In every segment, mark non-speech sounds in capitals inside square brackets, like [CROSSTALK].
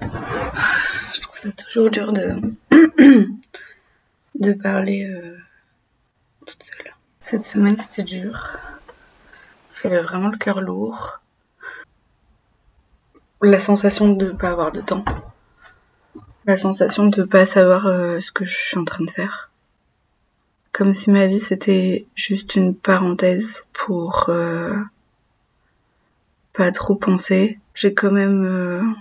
[LAUGHS] Je trouve ça toujours dur de, [CLEARS THROAT] de parler euh, toute seule. Cette semaine, c'était dur. J'avais vraiment le cœur lourd. La sensation de ne pas avoir de temps. La sensation de ne pas savoir euh, ce que je suis en train de faire. Comme si ma vie c'était juste une parenthèse pour euh, pas trop penser. J'ai quand même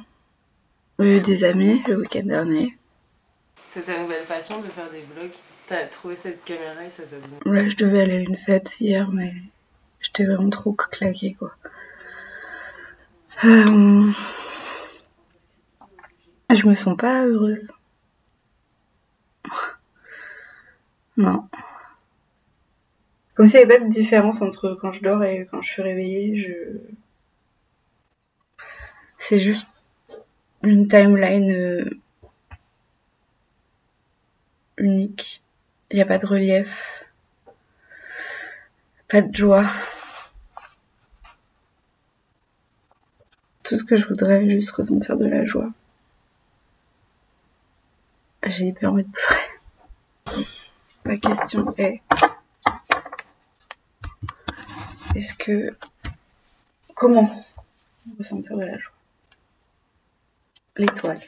vu des amis le week-end dernier. C'est ta nouvelle passion de faire des vlogs T'as trouvé cette caméra et ça t'a donné Là, je devais aller à une fête hier, mais j'étais vraiment trop claquée, quoi. Euh, Je me sens pas heureuse. Non. Comme s'il n'y avait pas de différence entre quand je dors et quand je suis réveillée. Je... C'est juste une timeline euh, unique. Il n'y a pas de relief. Pas de joie. Tout ce que je voudrais, juste ressentir de la joie. J'ai hyper envie de pleurer. Ma question est est-ce que comment ressentir de la joie? L'étoile.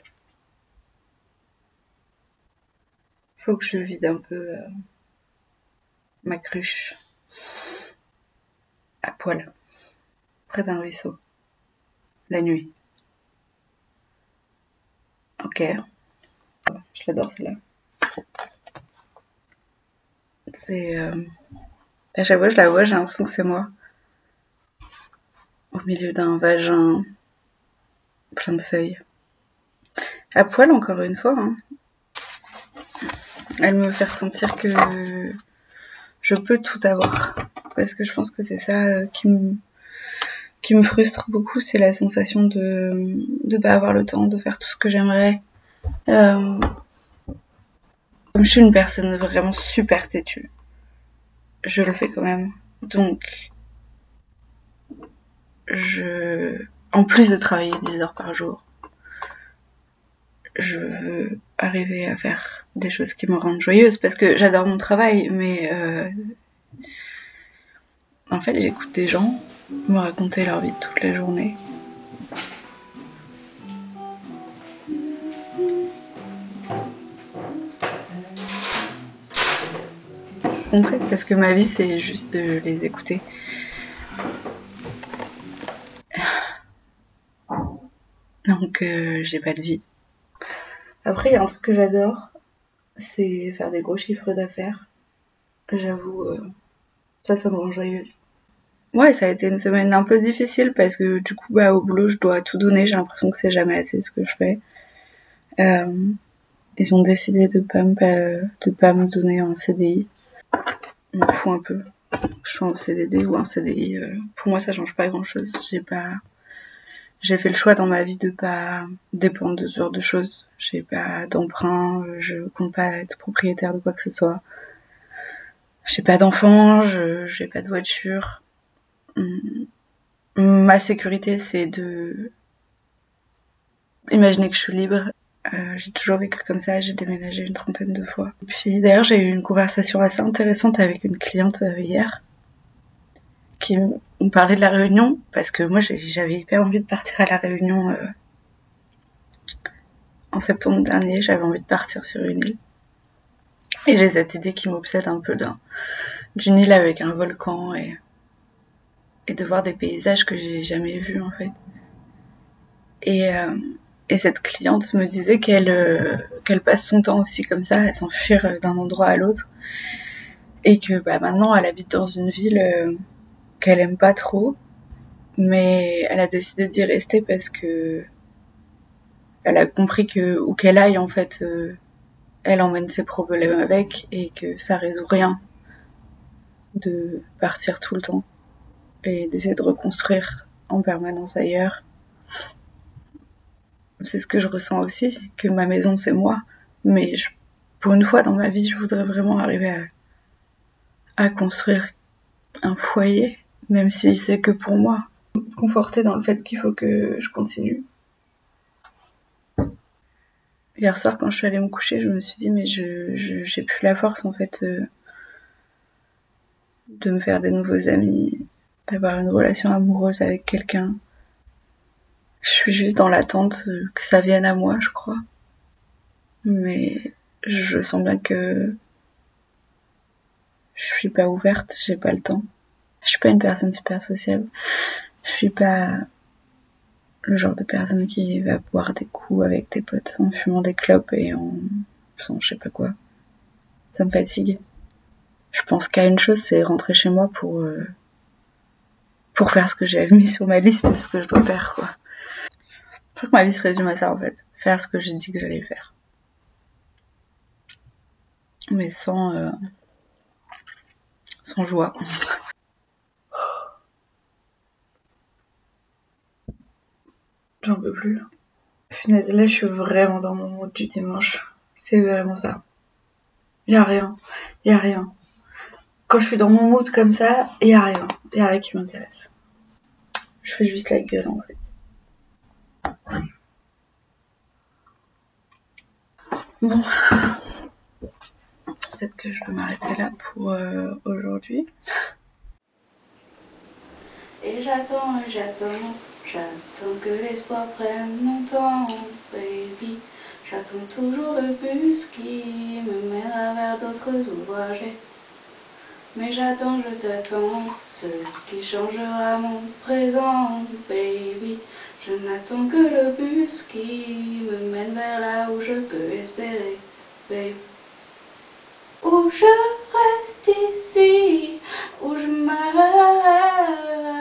Faut que je vide un peu euh, ma cruche à poil près d'un ruisseau la nuit. Ok. Je l'adore celle-là. C'est. euh, À je la vois, j'ai l'impression que c'est moi. Au milieu d'un vagin plein de feuilles. À poil, encore une fois. hein. Elle me fait ressentir que je peux tout avoir. Parce que je pense que c'est ça euh, qui me qui frustre beaucoup, c'est la sensation de de pas avoir le temps de faire tout ce que j'aimerais. Euh, comme je suis une personne vraiment super têtue, je le fais quand même. Donc, je, en plus de travailler 10 heures par jour, je veux arriver à faire des choses qui me rendent joyeuse parce que j'adore mon travail, mais euh, en fait, j'écoute des gens me raconter leur vie toute la journée. Montrer parce que ma vie c'est juste de les écouter. Donc euh, j'ai pas de vie. Après il y a un truc que j'adore, c'est faire des gros chiffres d'affaires. J'avoue, euh, ça ça me rend joyeuse. Ouais, ça a été une semaine un peu difficile parce que du coup, bah, au boulot, je dois tout donner. J'ai l'impression que c'est jamais assez ce que je fais. Euh, ils ont décidé de pas me, de pas me donner en CDI. Je m'en fous un peu. Je suis en CDD ou en CDI. euh, pour moi, ça change pas grand chose. J'ai pas, j'ai fait le choix dans ma vie de pas dépendre de ce genre de choses. J'ai pas d'emprunt. Je compte pas être propriétaire de quoi que ce soit. J'ai pas d'enfant. Je, j'ai pas de voiture. Hum, Ma sécurité, c'est de imaginer que je suis libre. Euh, j'ai toujours vécu comme ça, j'ai déménagé une trentaine de fois. Et puis d'ailleurs, j'ai eu une conversation assez intéressante avec une cliente euh, hier qui me parlait de la Réunion parce que moi j'avais hyper envie de partir à la Réunion euh, en septembre dernier. J'avais envie de partir sur une île et j'ai cette idée qui m'obsède un peu d'un d'une île avec un volcan et et de voir des paysages que j'ai jamais vus en fait. Et, euh, et cette cliente me disait qu'elle euh, qu'elle passe son temps aussi comme ça à s'enfuir euh, d'un endroit à l'autre et que bah, maintenant elle habite dans une ville euh, qu'elle aime pas trop mais elle a décidé d'y rester parce que elle a compris que où qu'elle aille en fait euh, elle emmène ses problèmes avec et que ça résout rien de partir tout le temps et d'essayer de reconstruire en permanence ailleurs. C'est ce que je ressens aussi, que ma maison c'est moi, mais je- pour une fois dans ma vie, je voudrais vraiment arriver à, à construire un foyer, même si c'est que pour moi. Conforter dans le fait qu'il faut que je continue. hier soir quand je suis allée me coucher, je me suis dit mais je j'ai plus la force en fait euh, de me faire des nouveaux amis, d'avoir une relation amoureuse avec quelqu'un. Je suis juste dans l'attente euh, que ça vienne à moi, je crois. Mais je sens bien que je suis pas ouverte, j'ai pas le temps. Je suis pas une personne super sociable. Je suis pas le genre de personne qui va boire des coups avec tes potes en fumant des clopes et en faisant je sais pas quoi. Ça me fatigue. Je pense qu'à une chose, c'est rentrer chez moi pour euh, pour faire ce que j'ai mis sur ma liste, ce que je dois faire quoi. Je crois que ma vie se résume à ça en fait, faire ce que j'ai dit que j'allais faire, mais sans euh, sans joie. J'en peux plus. Punaise, là je suis vraiment dans mon mood du dimanche. C'est vraiment ça. Y a rien. Y a rien. Quand je suis dans mon mood comme ça, y a rien. Y a rien qui m'intéresse. Je fais juste la gueule en fait. Bon. Peut-être que je vais m'arrêter là pour euh, aujourd'hui. Et j'attends, et j'attends, j'attends que l'espoir prenne mon temps, baby. J'attends toujours le bus qui me mènera vers d'autres ouvrages. Mais j'attends, je t'attends, ce qui changera mon présent, baby. Je n'attends que le bus qui me mène vers là où je peux espérer, baby. Où je reste ici, où je meurs.